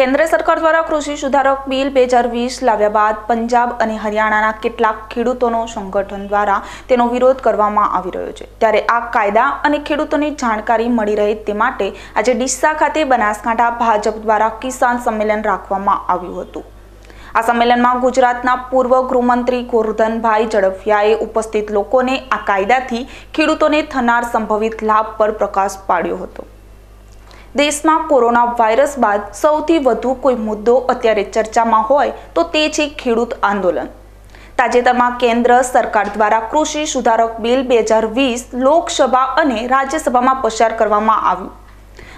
કેન્દ્ર સરકાર દ્વારા કૃષિ સુધારક બિલ બે હજાર વીસ લાવ્યા બાદ પંજાબ અને હરિયાણાના કેટલાક ખેડૂતોનો સંગઠન દ્વારા તેનો વિરોધ કરવામાં આવી રહ્યો છે. ત્યારે આ કાયદા અને ખેડૂતોની જાણકારી મળી રહે તે માટે આજે ડીસા ખાતે બનાસકાંઠા ભાજપ દ્વારા કિસાન સંમેલન રાખવામાં આવ્યું હતું. આ સંમેલનમાં ગુજરાતના પૂર્વ ગૃહમંત્રી ગોરધનભાઈ ઝડફિયાએ ઉપસ્થિત લોકોને આ કાયદાથી ખેડૂતોને થનાર સંભવિત લાભ પર પ્રકાશ પાડ્યો હતો. દેશમાં કોરોના વાયરસ બાદ સૌથી વધુ કોઈ મુદ્દો અત્યારે ચર્ચામાં હોય તો તે છે ખેડૂત આંદોલન. તાજેતરમાં કેન્દ્ર સરકાર દ્વારા કૃષિ સુધારક બિલ બે હજાર વીસ લોકસભા અને રાજ્યસભામાં પસાર કરવામાં આવ્યું.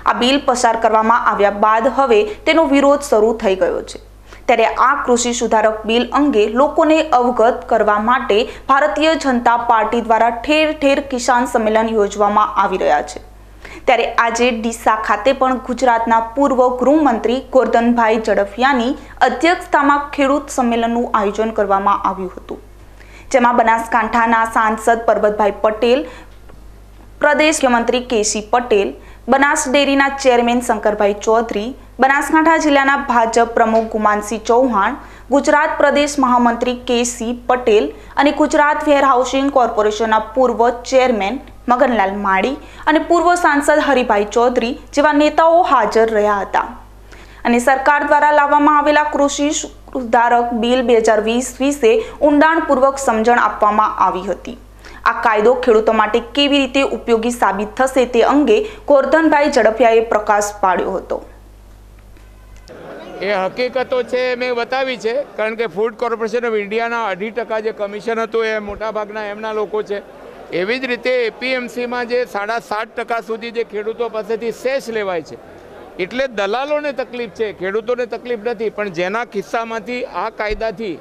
આ બિલ પસાર કરવામાં આવ્યા બાદ હવે તેનો વિરોધ શરૂ થઈ ગયો છે. ત્યારે આ કૃષિ સુધારક બિલ અંગે લોકોને અવગત કરવા માટે ભારતીય જનતા પાર્ટી દ્વારા ઠેર ઠેર કિસાન સંમેલન યોજવામાં આવી રહ્યા છે. ત્યારે આજે ડીસા ખાતે પણ ગુજરાતના પૂર્વ ગૃહમંત્રી ગોરધનભાઈ ઝડફિયાની અધ્યક્ષતામાં ખેડૂત સંમેલનનું આયોજન કરવામાં આવ્યું હતું, જેમાં બનાસકાંઠાના સાંસદ પરબતભાઈ પટેલ, પ્રદેશ મુખ્યમંત્રી કેસી પટેલ, બનાસ ડેરીના ચેરમેન શંકરભાઈ ચૌધરી, બનાસકાંઠા જિલ્લાના ભાજપ પ્રમુખ ગુમાનસિંહ ચૌહાણ, ગુજરાત પ્રદેશ મહામંત્રી કેસી પટેલ અને ગુજરાત વેરહાઉસિંગ કોર્પોરેશનના પૂર્વ ચેરમેન મગનલાલ માળી અને પૂર્વ સાંસદ હરિભાઈ ચૌધરી જેવા નેતાઓ હાજર રહ્યા હતા. અને સરકાર દ્વારા લાવવામાં આવેલા કૃષિ સુધારક બિલ બે હજાર વીસ વિશે ઊંડાણપૂર્વક સમજણ આપવામાં આવી હતી. આ કાયદો ખેડૂતો માટે કેવી રીતે ઉપયોગી સાબિત થશે તે અંગે ગોરધનભાઈ ઝડપિયાએ પ્રકાશ પાડ્યો હતો. એ હકીકતો છે મેં બતાવી છે, કારણ કે ફૂડ કોર્પોરેશન ઓફ ઇન્ડિયાના અઢી ટકા જે કમિશન હતું એ મોટાભાગના એમના લોકો છે. એવી જ રીતે એપીએમસીમાં જે સાડા સાત ટકા સુધી જે ખેડૂતો પાસેથી સેસ લેવાય છે, એટલે દલાલોને તકલીફ છે, ખેડૂતોને તકલીફ નથી, પણ જેના ખિસ્સામાંથી આ કાયદાથી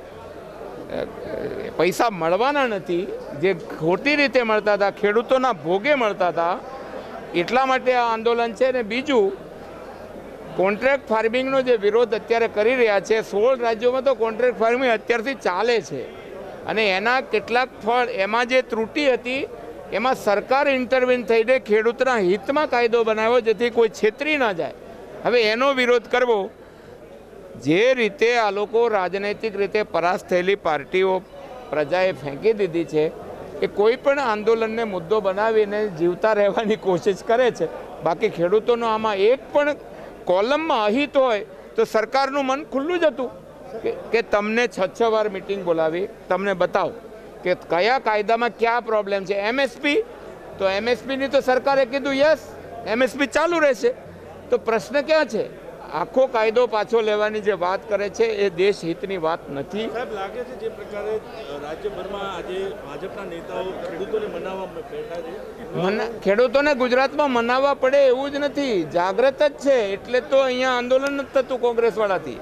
પૈસા મળવાના નથી, જે ખોટી રીતે મળતા હતા, ખેડૂતોના ભોગે મળતા હતા, એટલા માટે આ આંદોલન છે ને બીજું, કોન્ટ્રાક્ટ ફાર્મિંગનો જે વિરોધ અત્યારે કરી રહ્યા છે, સોળ રાજ્યોમાં તો કોન્ટ્રાક્ટ ફાર્મિંગ અત્યારથી ચાલે છે. અને એના કેટલાક ફળ, એમાં જે ત્રુટિ હતી, એમાં સરકાર ઇન્ટરવિન થઈને ખેડૂતના હિતમાં કાયદો બનાવ્યો જેથી કોઈ છેતરી ના જાય. હવે એનો વિરોધ કરવો, જે રીતે આ લોકો રાજનૈતિક રીતે પરાસ્ત થયેલી પાર્ટીઓ પ્રજાએ ફેંકી દીધી છે, એ કોઈ પણ આંદોલનને મુદ્દો બનાવીને જીવતા રહેવાની કોશિશ કરે છે. બાકી ખેડૂતોનો આમાં એક પણ કોલમમાં અહિત હોય, તો સરકારનું મન ખુલ્લું જ હતું. કે- તમને છ છ વાર મિટિંગ બોલાવી તમને બતાવો કે કયા કાયદામાં ક્યાં પ્રોબ્લેમ છે. એમએસપી તો એમએસપીની તો સરકારે કીધું યસ એમએસપી ચાલુ રહેશે. તો પ્રશ્ન ક્યાં છે? આખો કાયદો પાછો લેવાની જે વાત કરે છે એ દેશ હિતની વાત નથી. સાહેબ લાગે છે જે પ્રકારે રાજ્યભરમાં આજે ભાજપના નેતાઓ ખેડૂતોને મનાવવા બેઠા છે? ખેડૂતોને ગુજરાતમાં મનાવવા પડે એવું જ નથી. જાગ્રત જ છે. એટલે તો અહીંયા આંદોલન જ થતું કોંગ્રેસવાળાથી.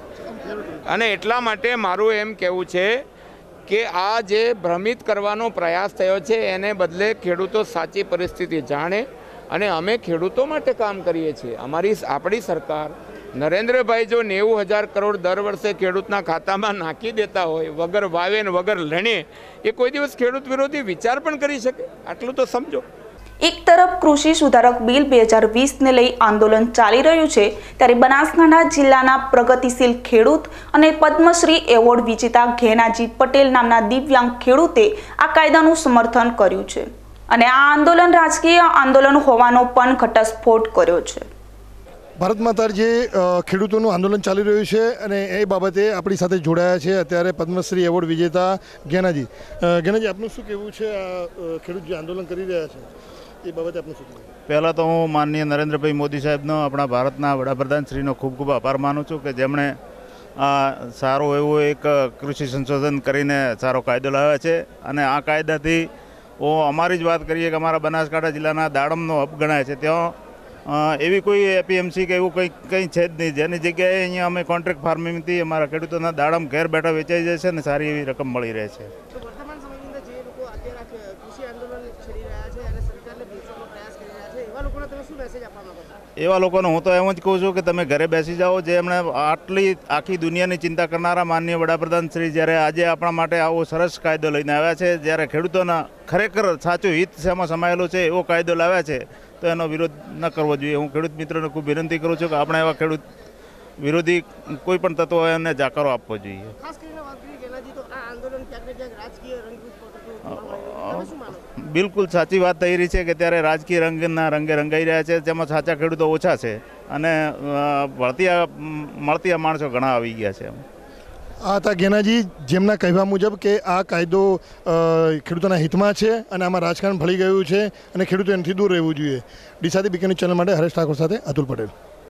અને એટલા માટે મારું એમ કહેવું છે કે આ જે ભ્રમિત કરવાનો પ્રયાસ થયો છે, એને બદલે ખેડૂતો સાચી પરિસ્થિતિ જાણે અને અમે ખેડૂતો માટે કામ કરીએ છીએ. અમારી આપણી સરકાર નરેન્દ્રભાઈ જો નેવું હજાર કરોડ દર વર્ષે ખેડૂતના ખાતામાં નાખી દેતા હોય, વગર વાવે ને વગર લણે, એ કોઈ દિવસ ખેડૂત વિરોધી વિચાર પણ કરી શકે? આટલું તો સમજો. એક તરફ કૃષિ સુધારક બિલ બે હજાર વીસને લઈ આંદોલન ચાલી રહ્યું છે, ત્યારે બનાસકાંઠા જિલ્લાના પ્રગતિશીલ ખેડૂત અને પદ્મશ્રી એવોર્ડ વિજેતા ઘેનાજી પટેલ નામના દિવ્યાંગ ખેડૂતે આ કાયદાનું સમર્થન કર્યું છે અને આ આંદોલન રાજકીય આંદોલન હોવાનો પણ ઘટસ્ફોટ કર્યો છે. ભારતમાં અત્યારે જે ખેડૂતોનું આંદોલન ચાલી રહ્યું છે અને એ બાબતે આપણી સાથે જોડાયા છે અત્યારે પદ્મશ્રી એવોર્ડ વિજેતા ગેનાજી ગેનાજી આપનું શું કહેવું છે આ ખેડૂત જે આંદોલન કરી રહ્યા છે? એ બાબતે આપનું શું પહેલાં તો હું માનનીય નરેન્દ્રભાઈ મોદી સાહેબનો આપણા ભારતના વડાપ્રધાન શ્રીનો ખૂબ ખૂબ આભાર માનું છું કે જેમણે આ સારો એવો એક કૃષિ સંશોધન કરીને સારો કાયદો લાવ્યા છે. અને આ કાયદાથી હું અમારી જ વાત કરીએ કે અમારા બનાસકાંઠા જિલ્લાના દાડમનો હબ ગણાય છે. ત્યાં એવી કોઈ એપીએમસી કે એવું કંઈ કંઈ છે જ નહીં. જેની જગ્યાએ અહીંયા અમે કોન્ટ્રાક્ટ ફાર્મિંગથી અમારા ખેડૂતોના દાડમ ઘેર બેઠા વેચાઈ જાય છે અને સારી એવી રકમ મળી રહે છે. એવા લોકોને હું તો એમ જ કહું છું કે તમે ઘરે બેસી જાઓ જે એમણે આટલી આખી દુનિયાની ચિંતા કરનારા માનનીય વડાપ્રધાન શ્રી જ્યારે આજે આપણા માટે આવો સરસ કાયદો લઈને આવ્યા છે જ્યારે ખેડૂતોના ખરેખર સાચું હિત શેમાં સમાયેલું છે એવો કાયદો લાવ્યા છે તો એનો વિરોધ ન કરવો જોઈએ. હું ખેડૂત મિત્રોને ખૂબ વિનંતી કરું છું કે આપણે એવા ખેડૂત વિરોધી કોઈ પણ તત્વો એને જાકારો આપવો જોઈએ. ખાસ કરીને વાત કરીએ તો આ આંદોલન ક્યાંક ને ક્યાંક રાજકીય રંગરૂપ પકડતું જોવા મળી રહ્યું છે. તમે શું માનો બિલકુલ સાચી વાત થઈ રહી છે કે ત્યારે રાજકીય રંગના રંગે રંગાઈ રહ્યા છે, જેમાં સાચા ખેડૂતો ઓછા છે અને મળતી મળતિયા માણસો ઘણા આવી ગયા છે આ હતા ગેનાજી, જેમના કહેવા મુજબ કે આ કાયદો ખેડૂતોના હિતમાં છે અને આમાં રાજકારણ ભળી ગયું છે અને ખેડૂતો એનાથી દૂર રહેવું જોઈએ. ડીસાથી બીકેની ચેનલ માટે હરેશ ઠાકોર સાથે અતુલ પટેલ.